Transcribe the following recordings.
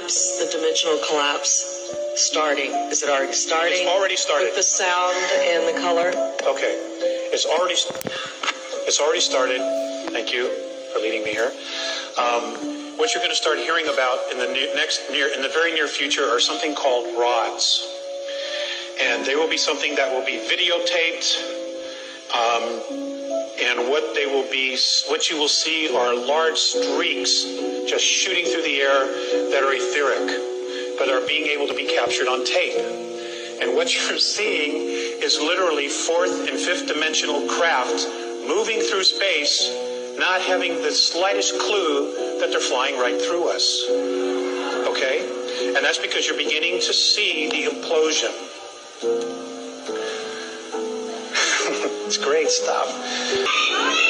collapse, the dimensional collapse, starting? Is it already starting? It's already started. With the sound and the color? Okay, it's already it's already started. Thank you for leading me here. Um, what you're going to start hearing about in the next near in the very near future are something called rods, and they will be something that will be videotaped. Um, and what they will be, what you will see are large streaks just shooting through the air that are etheric, but are being able to be captured on tape. And what you're seeing is literally fourth and fifth dimensional craft moving through space, not having the slightest clue that they're flying right through us. Okay? And that's because you're beginning to see the implosion. It's great stuff.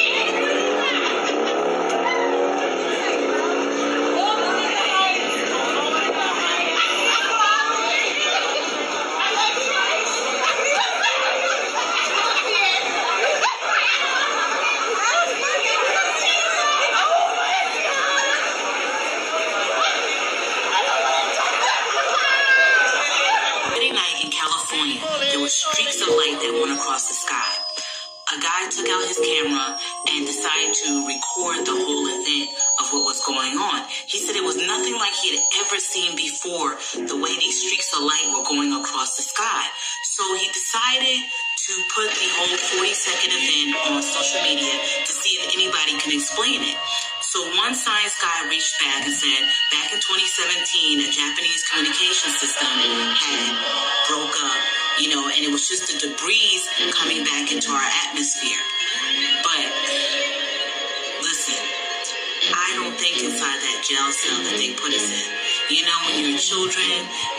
I don't think inside that jail cell that they put us in. You know, when you were children,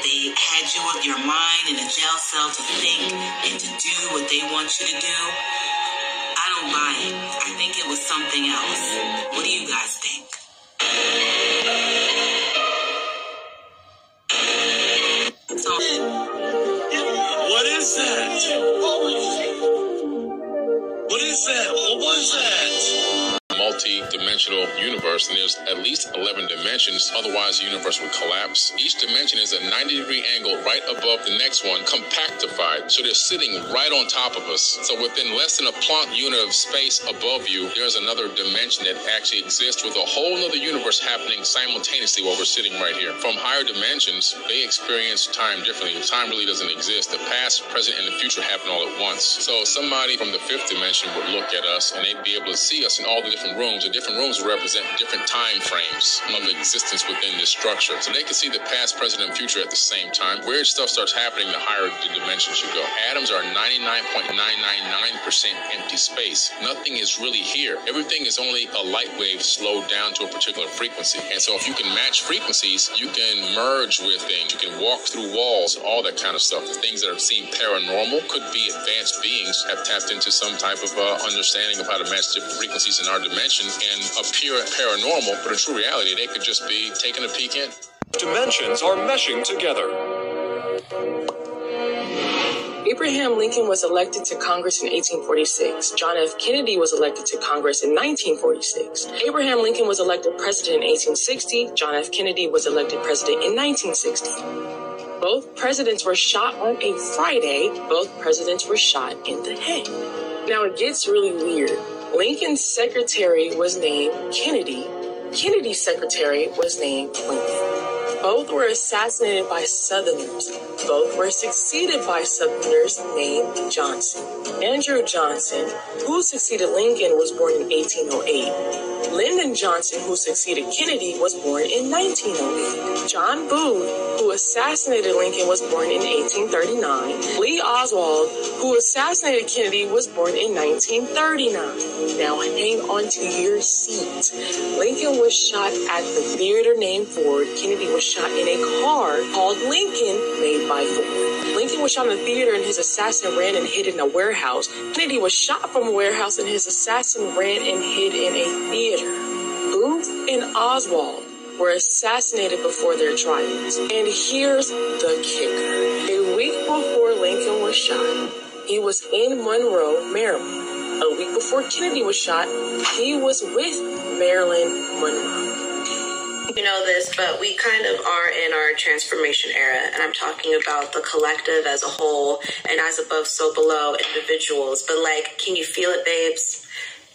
they had you with your mind in a jail cell to think and to do what they want you to do. I don't buy it. I think it was something else. What do you guys dimensions otherwise the universe would collapse. Each dimension is a 90 degree angle right above the next one compactified so they're sitting right on top of us. So within less than a Planck unit of space above you there's another dimension that actually exists with a whole other universe happening simultaneously while we're sitting right here. From higher dimensions they experience time differently. Time really doesn't exist. The past present and the future happen all at once. So somebody from the fifth dimension would look at us and they'd be able to see us in all the different rooms. The different rooms represent different time frames within this structure. So they can see the past, present, and future at the same time. Weird stuff starts happening the higher the dimensions you go. Atoms are 99.999% empty space. Nothing is really here. Everything is only a light wave slowed down to a particular frequency. And so if you can match frequencies, you can merge with things. You can walk through walls, all that kind of stuff. The things that are seen paranormal could be advanced beings have tapped into some type of uh, understanding of how to match different frequencies in our dimension and appear paranormal, but in true reality, they could just be taking a peek in. Dimensions are meshing together. Abraham Lincoln was elected to Congress in 1846. John F. Kennedy was elected to Congress in 1946. Abraham Lincoln was elected president in 1860. John F. Kennedy was elected president in 1960. Both presidents were shot on a Friday. Both presidents were shot in the head. Now it gets really weird. Lincoln's secretary was named Kennedy. Kennedy's secretary was named Lincoln. Both were assassinated by Southerners. Both were succeeded by Southerners named Johnson. Andrew Johnson, who succeeded Lincoln, was born in 1808. Lyndon Johnson, who succeeded Kennedy, was born in 1908. John Booth, who assassinated Lincoln, was born in 1839. Lee Oswald, who assassinated Kennedy, was born in 1939. Now hang on to your seat. Lincoln was shot at the theater named Ford. Kennedy was shot in a car called Lincoln, made by Ford. Lincoln was shot in a theater and his assassin ran and hid in a warehouse. Kennedy was shot from a warehouse and his assassin ran and hid in a theater. Booth and Oswald were assassinated before their trials. And here's the kicker. A week before Lincoln was shot, he was in Monroe, Maryland. A week before Kennedy was shot, he was with Marilyn Monroe. You know this, but we kind of are in our transformation era. And I'm talking about the collective as a whole and as above, so below individuals. But like, can you feel it, babes?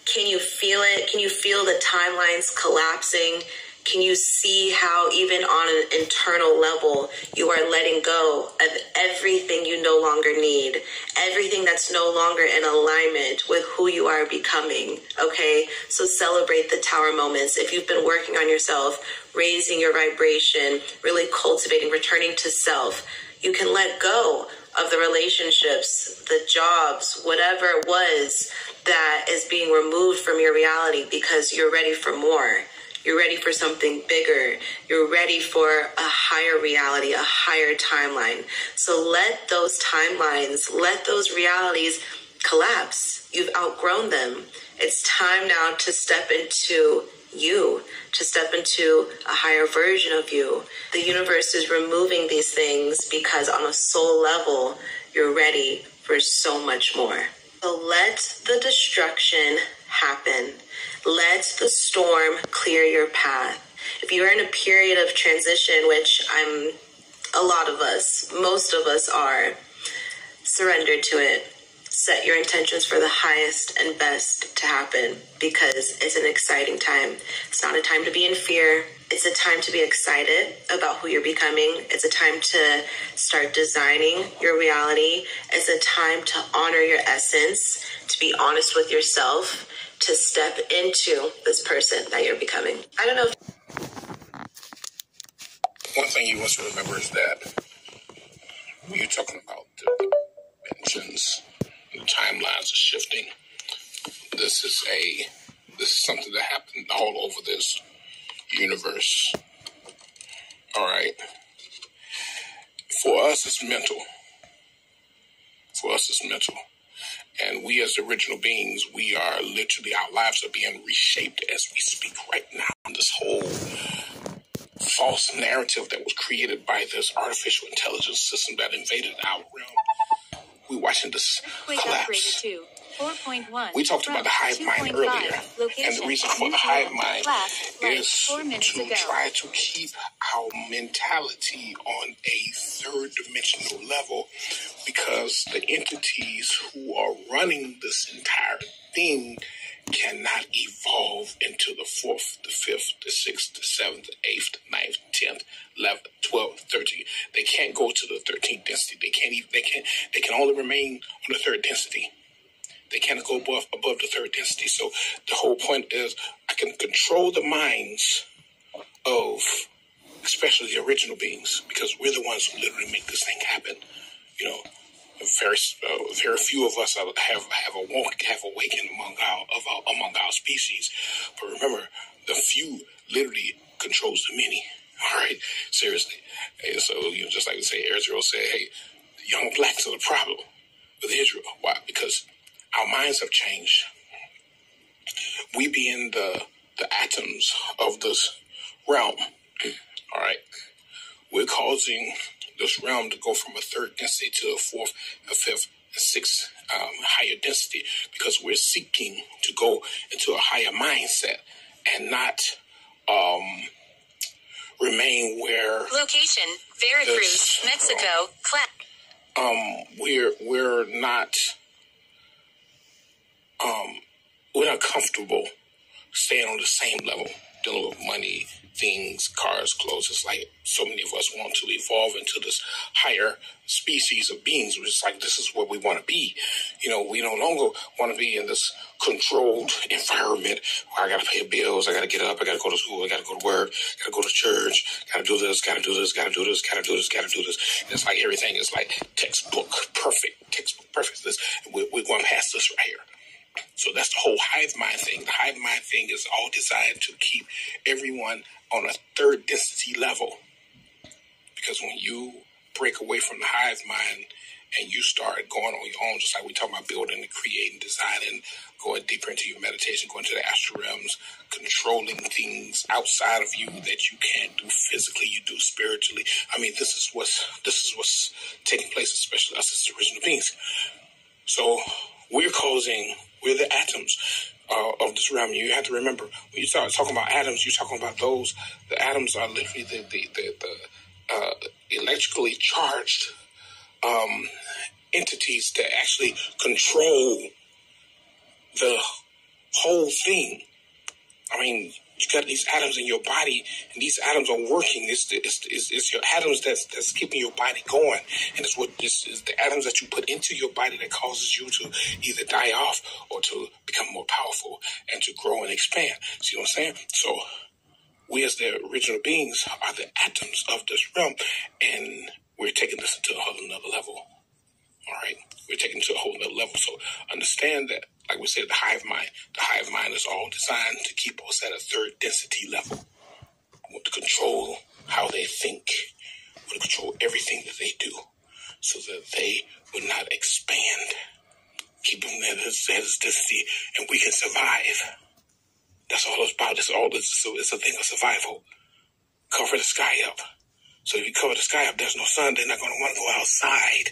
Can you feel it? Can you feel the timelines collapsing? Can you see how, even on an internal level, you are letting go of everything you no longer need, everything that's no longer in alignment with who you are becoming? Okay, so celebrate the tower moments. If you've been working on yourself, raising your vibration, really cultivating, returning to self, you can let go of the relationships, the jobs, whatever it was that is being removed from your reality because you're ready for more. You're ready for something bigger. You're ready for a higher reality, a higher timeline. So let those timelines, let those realities collapse. You've outgrown them. It's time now to step into you, to step into a higher version of you. The universe is removing these things because, on a soul level, you're ready for so much more. So let the destruction happen. Let the storm clear your path. If you're in a period of transition, which I'm a lot of us, most of us are, surrender to it. Set your intentions for the highest and best to happen because it's an exciting time. It's not a time to be in fear. It's a time to be excited about who you're becoming. It's a time to start designing your reality. It's a time to honor your essence, to be honest with yourself, to step into this person that you're becoming. I don't know. One thing you must remember is that you're talking about the dimensions the timelines are shifting, this is a this is something that happened all over this universe. All right. For us, it's mental. For us, it's mental. And we, as original beings, we are literally, our lives are being reshaped as we speak right now. This whole false narrative that was created by this artificial intelligence system that invaded our realm. We're watching this collapse. We talked about the hive mind earlier, and the reason for the hive mind is to try to keep our mentality on a third dimensional level because the entities who are running this entire thing cannot evolve into the fourth, the fifth, the sixth, the seventh, the eighth, the ninth, tenth, eleventh, twelfth, thirteenth. They can't go to the thirteenth density. They can't even. They can. They can only remain on the third density. They can't go above above the third density. So the whole point is, I can control the minds of, especially the original beings, because we're the ones who literally make this thing happen. You know, very uh, very few of us have have awoke have awakened among our of our, among our species. But remember, the few literally controls the many. All right, seriously. And so you know, just like to say, Israel said, "Hey, young blacks are the problem with Israel." Why? Because our minds have changed. We being the the atoms of this realm. All right, we're causing this realm to go from a third density to a fourth, a fifth, a sixth um, higher density because we're seeking to go into a higher mindset and not um, remain where location Veracruz, this, Mexico. Clap. Um, we're we're not um, we're not comfortable staying on the same level dealing with money, things, cars, clothes. It's like so many of us want to evolve into this higher species of beings, which is like this is where we want to be. You know, we no longer want to be in this controlled environment where I got to pay bills, I got to get up, I got to go to school, I got to go to work, got to go to church, got to do this, got to do this, got to do this, got to do this, got to do this. And it's like everything is like textbook perfect, textbook perfect. This we, we're going past this right here. So that's the whole hive mind thing. The hive mind thing is all designed to keep everyone on a third density level. Because when you break away from the hive mind and you start going on your own, just like we talk about building and creating, designing, going deeper into your meditation, going to the astral realms, controlling things outside of you that you can't do physically, you do spiritually. I mean, this is what's this is what's taking place, especially us as original beings. So we're causing we're the atoms uh, of this realm. You have to remember when you start talking about atoms, you're talking about those. The atoms are literally the the the, the uh, electrically charged um, entities that actually control the whole thing. I mean, you got these atoms in your body, and these atoms are working. It's, it's, it's, it's your atoms that's, that's keeping your body going, and it's what this is the atoms that you put into your body that causes you to either die off or to become more powerful and to grow and expand. See what I'm saying? So, we as the original beings are the atoms of this realm, and we're taking this to another level. All right, we're taking to a whole nother level. So understand that, like we said, the hive mind, the hive mind is all designed to keep us at a third density level. We want to control how they think. We want to control everything that they do, so that they will not expand. Keep them at this density, and we can survive. That's all it's about. It's all it's, so it's a thing of survival. Cover the sky up. So if you cover the sky up, there's no sun. They're not going to want to go outside.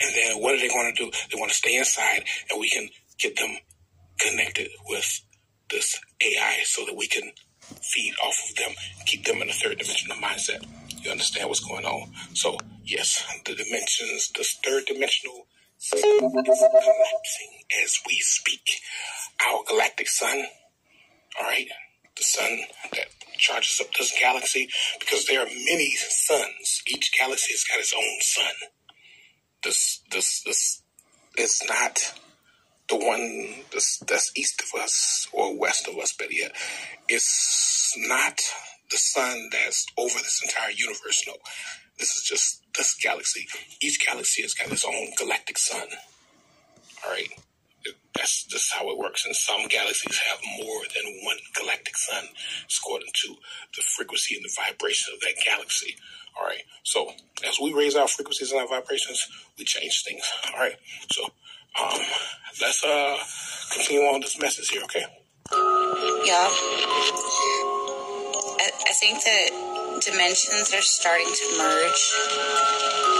And then what are they going to do? They want to stay inside, and we can get them connected with this AI so that we can feed off of them, keep them in a third dimensional mindset. You understand what's going on? So yes, the dimensions, this third dimensional system is collapsing as we speak. Our galactic sun, all right, the sun that charges up this galaxy, because there are many suns. Each galaxy has got its own sun this this this is not the one that's, that's east of us or west of us, better yet. It's not the sun that's over this entire universe. No, this is just this galaxy. Each galaxy has got its own galactic sun. All right. That's just how it works. And some galaxies have more than one galactic sun, according to the frequency and the vibration of that galaxy. All right. So as we raise our frequencies and our vibrations, we change things. All right. So um, let's uh, continue on this message here, okay? Yeah. I, I think that dimensions are starting to merge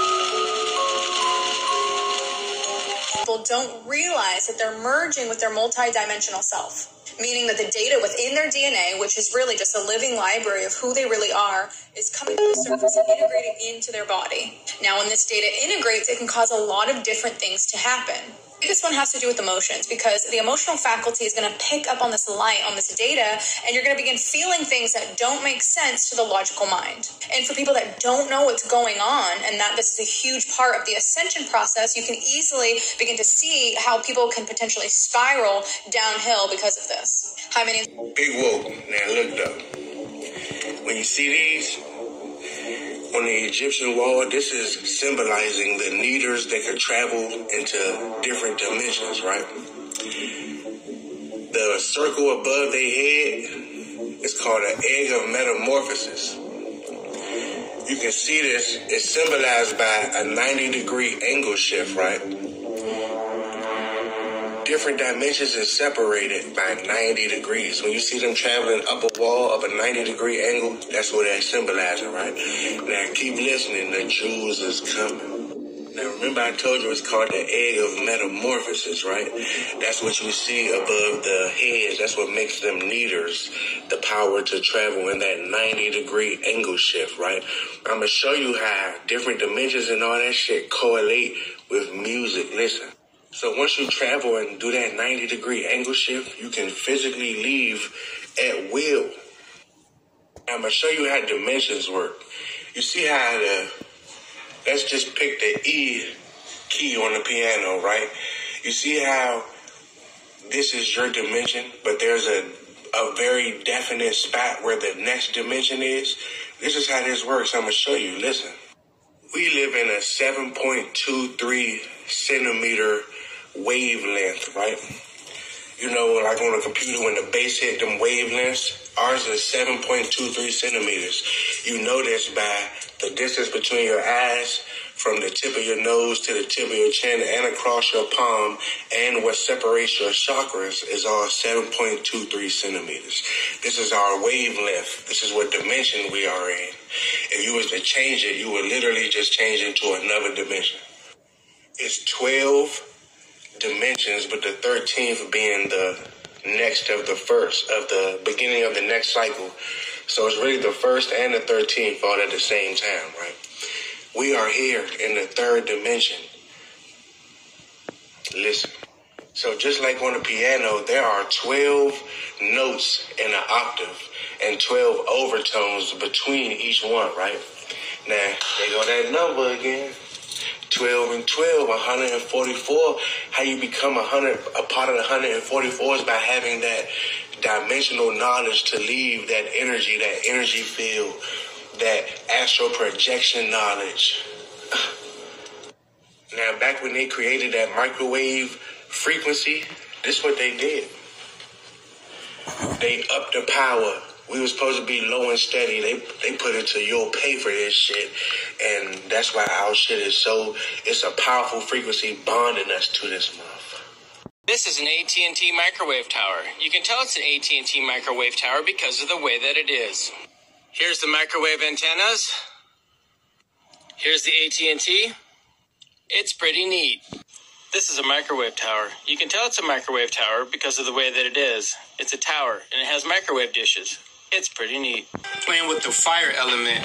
people don't realize that they're merging with their multidimensional self, meaning that the data within their DNA, which is really just a living library of who they really are, is coming to the surface and integrating into their body. Now, when this data integrates, it can cause a lot of different things to happen biggest one has to do with emotions because the emotional faculty is going to pick up on this light, on this data, and you're going to begin feeling things that don't make sense to the logical mind. And for people that don't know what's going on, and that this is a huge part of the ascension process, you can easily begin to see how people can potentially spiral downhill because of this. Hi, my Big Whoa. Now look though. When you see these, on the Egyptian wall, this is symbolizing the needers that could travel into different dimensions, right? The circle above their head is called an egg of metamorphosis. You can see this, it's symbolized by a 90 degree angle shift, right? Different dimensions is separated by 90 degrees. When you see them traveling up a wall of a 90 degree angle, that's what that's symbolizing, right? Now keep listening, the jewels is coming. Now remember I told you it's called the egg of metamorphosis, right? That's what you see above the heads. That's what makes them needers, the power to travel in that 90 degree angle shift, right? I'm gonna show you how different dimensions and all that shit correlate with music. Listen. So once you travel and do that 90 degree angle shift, you can physically leave at will. I'm gonna show you how dimensions work. You see how the, let's just pick the E key on the piano, right? You see how this is your dimension, but there's a, a very definite spot where the next dimension is. This is how this works. I'm gonna show you. Listen. We live in a 7.23 centimeter wavelength, right? You know, like on a computer, when the base hit them wavelengths, ours is 7.23 centimeters. You know this by the distance between your eyes from the tip of your nose to the tip of your chin and across your palm and what separates your chakras is all 7.23 centimeters. This is our wavelength. This is what dimension we are in. If you was to change it, you would literally just change into another dimension. It's 12 dimensions, but the 13th being the next of the first, of the beginning of the next cycle. So it's really the first and the 13th all at the same time, right? We are here in the third dimension. Listen. So just like on the piano, there are 12 notes in an octave and 12 overtones between each one, right? Now, they go that number again. 12 and 12, 144. How you become a hundred, a part of the 144 is by having that dimensional knowledge to leave that energy, that energy field, that astral projection knowledge. Now, back when they created that microwave frequency, this is what they did. They upped the power. We were supposed to be low and steady. They they put it to you'll pay for this shit, and that's why our shit is so. It's a powerful frequency bonding us to this motherfucker. This is an AT&T microwave tower. You can tell it's an AT&T microwave tower because of the way that it is. Here's the microwave antennas. Here's the AT&T. It's pretty neat. This is a microwave tower. You can tell it's a microwave tower because of the way that it is. It's a tower and it has microwave dishes. It's pretty neat. Playing with the fire element.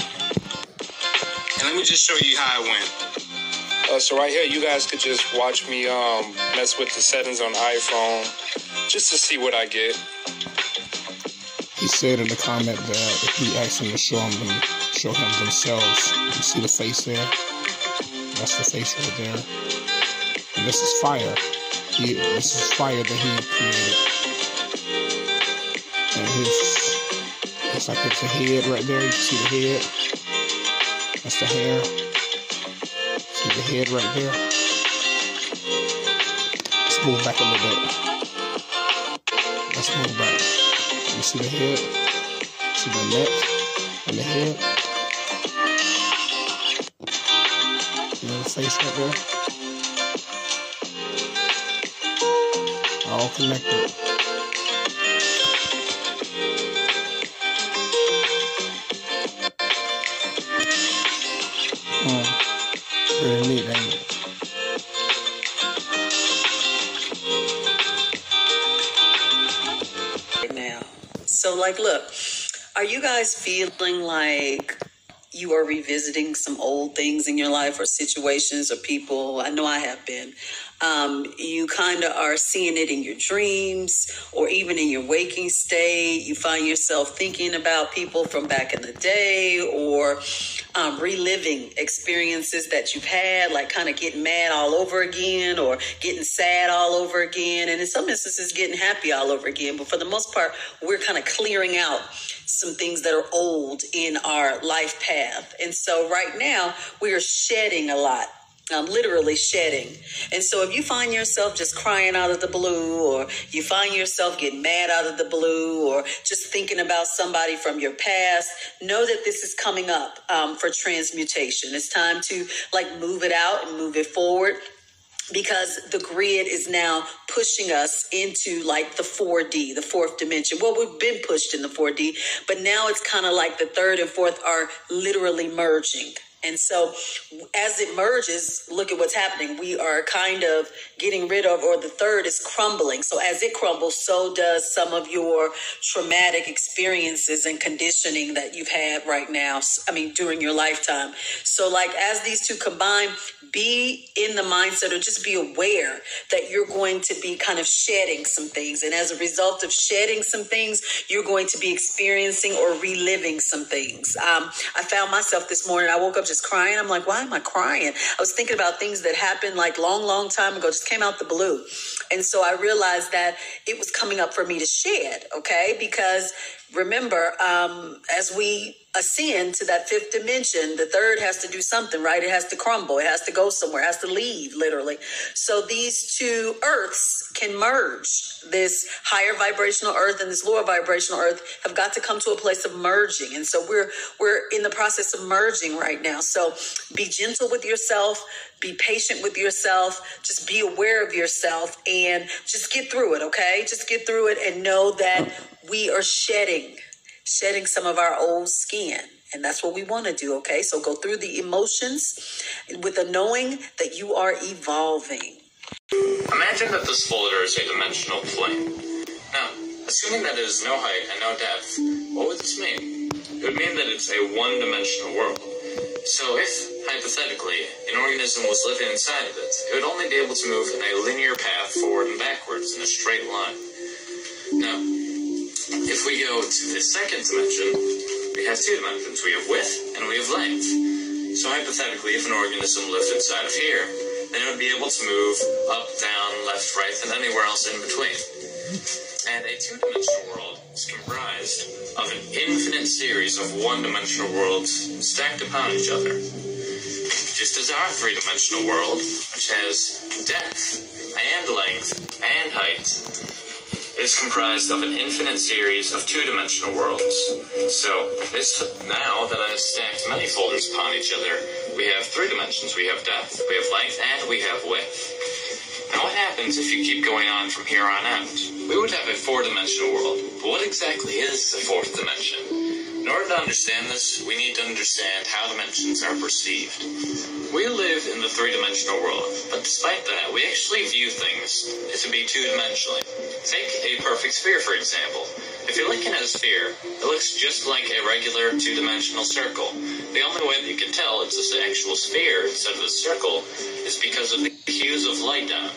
And let me just show you how it went. Uh, so right here, you guys could just watch me um, mess with the settings on the iPhone just to see what I get. He said in the comment that he asked him to show him them, show him themselves. You see the face there? That's the face right there. And this is fire. He, this is fire that he created. And his, like it's a head right there. You see the head? That's the hair. See the head right there? Let's move back a little bit. Let's move back. You see the head? See the neck and the head? The face right there? All connected. Are you guys feeling like you are revisiting some old things in your life or situations or people? I know I have been. Um, you kind of are seeing it in your dreams or even in your waking state. You find yourself thinking about people from back in the day or um, reliving experiences that you've had, like kind of getting mad all over again or getting sad all over again. And in some instances, getting happy all over again. But for the most part, we're kind of clearing out some things that are old in our life path. And so right now, we are shedding a lot um, literally shedding. And so if you find yourself just crying out of the blue, or you find yourself getting mad out of the blue, or just thinking about somebody from your past, know that this is coming up um, for transmutation. It's time to like move it out and move it forward because the grid is now pushing us into like the 4D, the fourth dimension. Well, we've been pushed in the 4D, but now it's kind of like the third and fourth are literally merging. And so, as it merges, look at what's happening. We are kind of getting rid of, or the third is crumbling. So, as it crumbles, so does some of your traumatic experiences and conditioning that you've had right now. I mean, during your lifetime. So, like, as these two combine, be in the mindset or just be aware that you're going to be kind of shedding some things. And as a result of shedding some things, you're going to be experiencing or reliving some things. Um, I found myself this morning, I woke up just crying. I'm like, why am I crying? I was thinking about things that happened like long, long time ago, just came out the blue. And so I realized that it was coming up for me to shed, okay? Because remember, um, as we ascend to that fifth dimension, the third has to do something, right? It has to crumble, it has to go somewhere, it has to leave, literally. So these two earths can merge. This higher vibrational earth and this lower vibrational earth have got to come to a place of merging. And so we're we're in the process of merging right now. So be gentle with yourself, be patient with yourself, just be aware of yourself and just get through it, okay? Just get through it and know that we are shedding shedding some of our old skin. And that's what we want to do, okay? So go through the emotions with the knowing that you are evolving. Imagine that this folder is a dimensional plane. Now, assuming that it is no height and no depth, what would this mean? It would mean that it's a one dimensional world. So if hypothetically, an organism was living inside of it, it would only be able to move in a linear path forward and backwards in a straight line. Now, if we go to the second dimension, we have two dimensions. We have width and we have length. So hypothetically, if an organism lived inside of here, then it would be able to move up, down, left, right, and anywhere else in between. And a two-dimensional world is comprised of an infinite series of one-dimensional worlds stacked upon each other. Just as our three-dimensional world, which has depth and length and height, is comprised of an infinite series of two-dimensional worlds. So this now that I've stacked many folders upon each other, we have three dimensions. We have depth, we have length, and we have width. Now what happens if you keep going on from here on out? We would have a four-dimensional world. But what exactly is the fourth dimension? In order to understand this, we need to understand how dimensions are perceived. We live in the three-dimensional world, but despite that, we actually view things to be two-dimensionally. Take a perfect sphere, for example. If you're looking at a sphere, it looks just like a regular two-dimensional circle. The only way that you can tell it's an actual sphere instead of a circle is because of the hues of light down.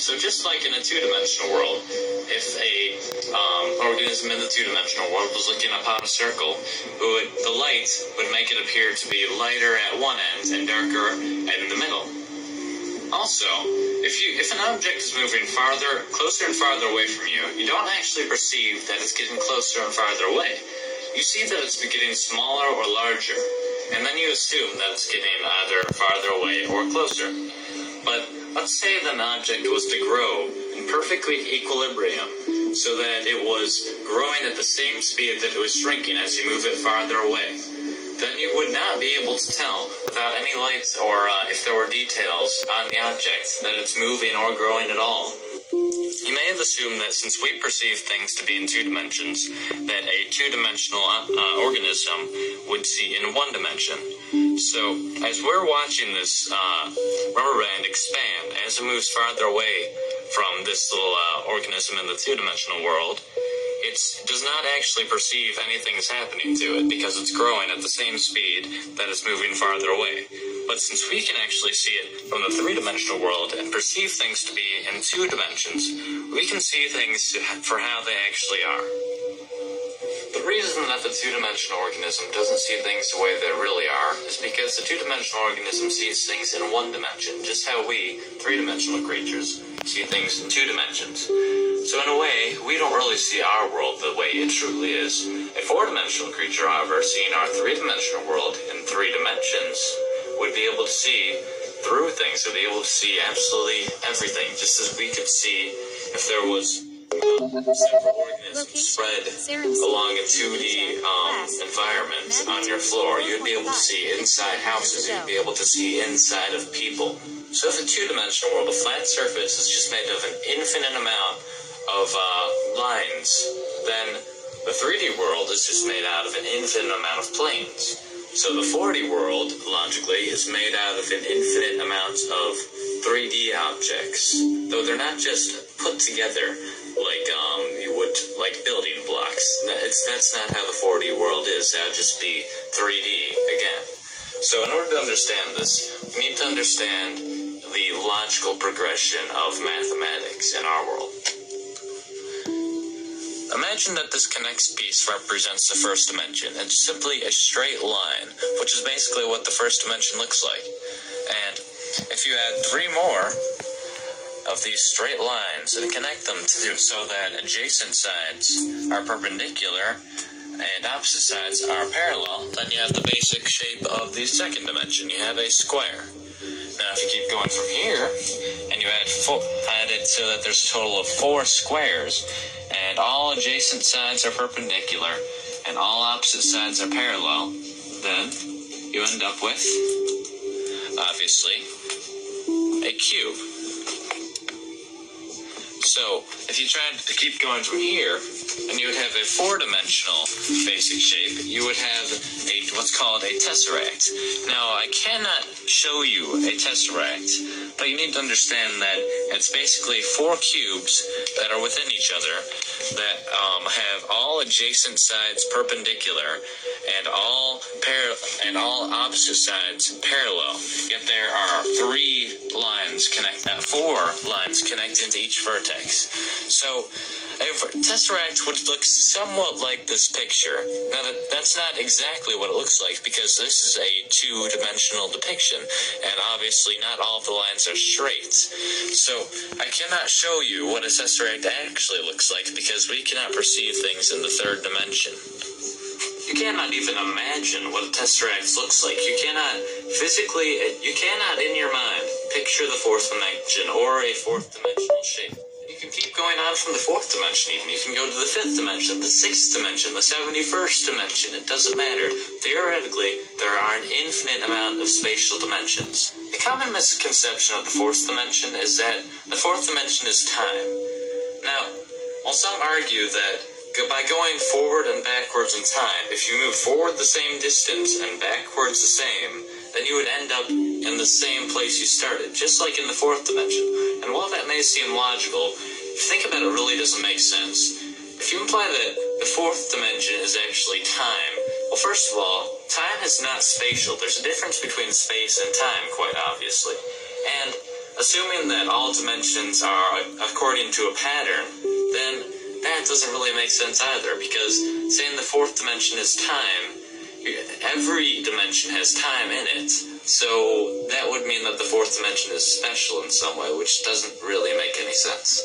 So just like in a two-dimensional world, if a um, organism in the two-dimensional world was looking upon a circle, would, the light would make it appear to be lighter at one end and darker in the middle. Also, if you if an object is moving farther, closer and farther away from you, you don't actually perceive that it's getting closer and farther away. You see that it's getting smaller or larger, and then you assume that it's getting either farther away or closer. But let's say that an object was to grow in perfectly equilibrium, so that it was growing at the same speed that it was shrinking as you move it farther away then you would not be able to tell without any lights or uh, if there were details on the object that it's moving or growing at all. You may have assumed that since we perceive things to be in two dimensions, that a two-dimensional uh, organism would see in one dimension. So, as we're watching this uh, rubber band expand as it moves farther away from this little uh, organism in the two-dimensional world, it does not actually perceive anything is happening to it because it's growing at the same speed that it's moving farther away. But since we can actually see it from the three-dimensional world and perceive things to be in two dimensions, we can see things for how they actually are. The reason that the two-dimensional organism doesn't see things the way they really are is because the two-dimensional organism sees things in one dimension, just how we, three-dimensional creatures, see things in two dimensions. So in a way, we don't really see our world the way it truly is. A four-dimensional creature, however, seeing our three-dimensional world in three dimensions, would be able to see through things, would be able to see absolutely everything, just as we could see if there was several organisms spread along a 2D um, environment on your floor. You'd be able to see inside houses. You'd be able to see inside of people. So if a two-dimensional world, a flat surface, is just made of an infinite amount of uh, lines, then the 3D world is just made out of an infinite amount of planes. So the 4D world, logically, is made out of an infinite amount of 3D objects. Though they're not just put together like um, you would, like building blocks. It's, that's not how the 4D world is. That would just be 3D again. So in order to understand this, we need to understand the logical progression of mathematics in our world. Imagine that this K'NEX piece represents the first dimension. It's simply a straight line, which is basically what the first dimension looks like. And if you add three more of these straight lines and connect them to, so that adjacent sides are perpendicular and opposite sides are parallel, then you have the basic shape of the second dimension. You have a square. Now, if you keep going from here, and you add, four, add it so that there's a total of four squares, and all adjacent sides are perpendicular, and all opposite sides are parallel, then you end up with, obviously, a cube. So, if you tried to keep going from here, and you would have a four-dimensional basic shape, you would have a what's called a tesseract. Now, I cannot show you a tesseract, but you need to understand that it's basically four cubes that are within each other that um, have all adjacent sides perpendicular and all par- and all opposite sides parallel. Yet there are three lines connect, uh, four lines connecting to each vertex. So a tesseract would look somewhat like this picture. Now, that, that's not exactly what it looks like because this is a two-dimensional depiction, and obviously not all the lines are straight. So I cannot show you what a tesseract actually looks like because we cannot perceive things in the third dimension. You cannot even imagine what a tesseract looks like. You cannot physically, you cannot in your mind picture the fourth dimension or a fourth dimensional shape going on from the fourth dimension even. You can go to the fifth dimension, the sixth dimension, the 71st dimension. It doesn't matter. Theoretically, there are an infinite amount of spatial dimensions. A common misconception of the fourth dimension is that the fourth dimension is time. Now, while some argue that by going forward and backwards in time, if you move forward the same distance and backwards the same, then you would end up in the same place you started, just like in the fourth dimension. And while that may seem logical, if you think about it, it really doesn't make sense. If you imply that the fourth dimension is actually time, well, first of all, time is not spatial. There's a difference between space and time, quite obviously. And assuming that all dimensions are according to a pattern, then that doesn't really make sense either, because saying the fourth dimension is time every dimension has time in it. So that would mean that the fourth dimension is special in some way, which doesn't really make any sense.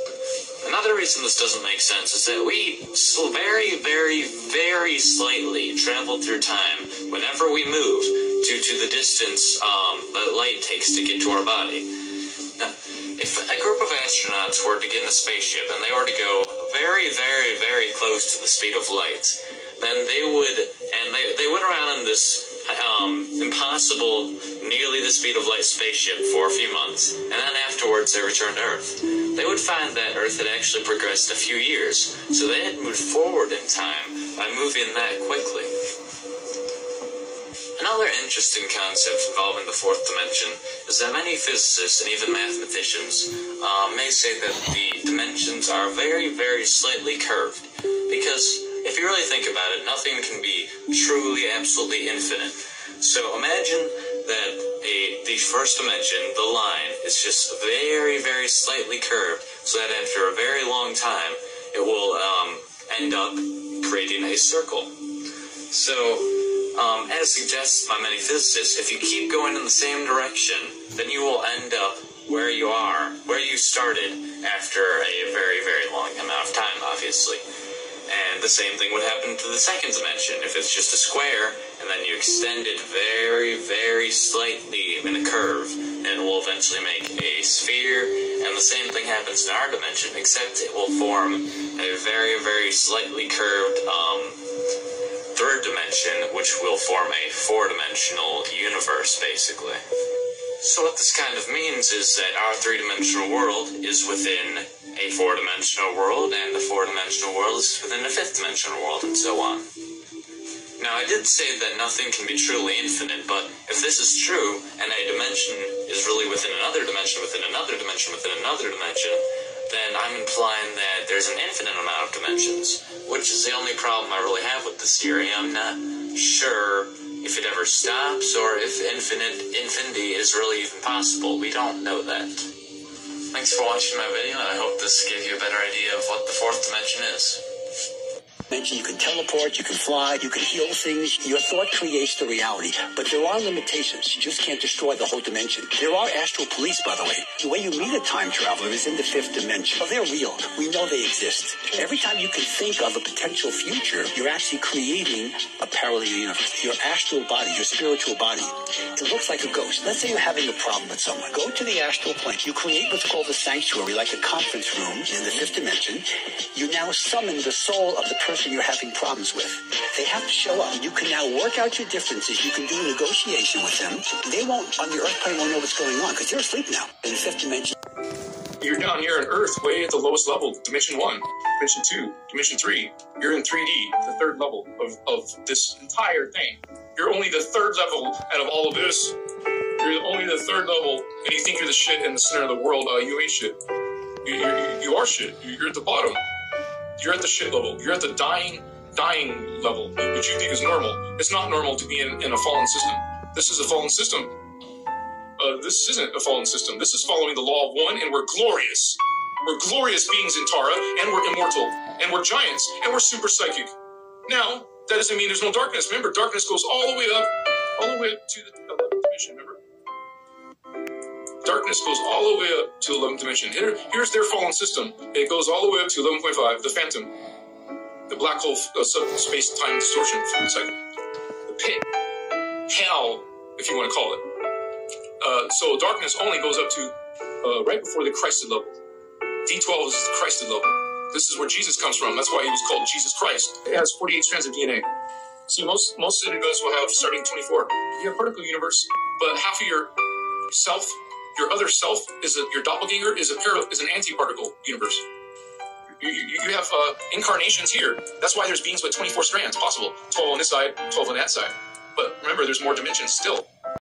Another reason this doesn't make sense is that we very, very, very slightly travel through time whenever we move due to the distance um, that light takes to get to our body. Now, if a group of astronauts were to get in a spaceship and they were to go very, very, very close to the speed of light, then they would, and they, they went around in this um, impossible, the speed of light spaceship for a few months, and then afterwards they returned to Earth. They would find that Earth had actually progressed a few years, so they had moved forward in time by moving that quickly. Another interesting concept involving the fourth dimension is that many physicists and even mathematicians uh, may say that the dimensions are very, very slightly curved because if you really think about it, nothing can be truly, absolutely infinite. So imagine that the first dimension, the line, is just very, very slightly curved, so that after a very long time, it will um, end up creating a circle. So, um, as suggested by many physicists, if you keep going in the same direction, then you will end up where you are, where you started after a very, very long amount of time, obviously. And the same thing would happen to the second dimension. If it's just a square, and then you extend it very, very slightly in a curve, and it will eventually make a sphere. And the same thing happens in our dimension, except it will form a very, very slightly curved um, third dimension, which will form a four-dimensional universe, basically. So what this kind of means is that our three-dimensional world is within a four-dimensional world, and the four-dimensional world is within a fifth-dimensional world, and so on. Now, I did say that nothing can be truly infinite, but if this is true, and a dimension is really within another dimension, within another dimension, within another dimension, then I'm implying that there's an infinite amount of dimensions, which is the only problem I really have with this theory. I'm not sure if it ever stops or if infinite infinity is really even possible. We don't know that. Thanks for watching my video, and I hope this gave you a better idea of what the fourth dimension is You can teleport, you can fly, you can heal things. Your thought creates the reality. But there are limitations. You just can't destroy the whole dimension. There are astral police, by the way. The way you meet a time traveler is in the fifth dimension. Oh, they're real. We know they exist. Every time you can think of a potential future, you're actually creating a parallel universe. Your astral body, your spiritual body, it looks like a ghost. Let's say you're having a problem with someone. Go to the astral plane. You create what's called a sanctuary, like a conference room in the fifth dimension. You now summon the soul of the person person you're having problems with. They have to show up. You can now work out your differences. You can do negotiation with them. They won't, on the Earth plane, won't know what's going on because they're asleep now in the fifth dimension. You're down here on Earth, way at the lowest level, Dimension 1, Dimension 2, Dimension 3. You're in 3D, the third level of, of this entire thing. You're only the third level out of all of this. You're only the third level, and you think you're the shit in the center of the world. Uh, you ain't shit. You, you, you are shit. You're at the bottom. You're at the shit level. You're at the dying, dying level, which you think is normal. It's not normal to be in, in a fallen system. This is a fallen system. Uh, this isn't a fallen system. This is following the law of one, and we're glorious. We're glorious beings in Tara, and we're immortal, and we're giants, and we're super psychic. Now, that doesn't mean there's no darkness. Remember, darkness goes all the way up, all the way up to the 11th dimension. Remember? Darkness goes all the way up to 11th dimension. Here, here's their fallen system. It goes all the way up to 11.5, the phantom, the black hole uh, space time distortion second, the pit, hell, if you want to call it. Uh, so darkness only goes up to uh, right before the Christed level. D12 is the Christed level. This is where Jesus comes from. That's why he was called Jesus Christ. It has 48 strands of DNA. See, most most synagogues will have starting 24. You have particle universe, but half of your self, your other self, is a, your doppelganger is a para, is an anti-particle universe. You, you, you have uh, incarnations here. That's why there's beings with 24 strands possible. 12 on this side, 12 on that side. But remember, there's more dimensions still.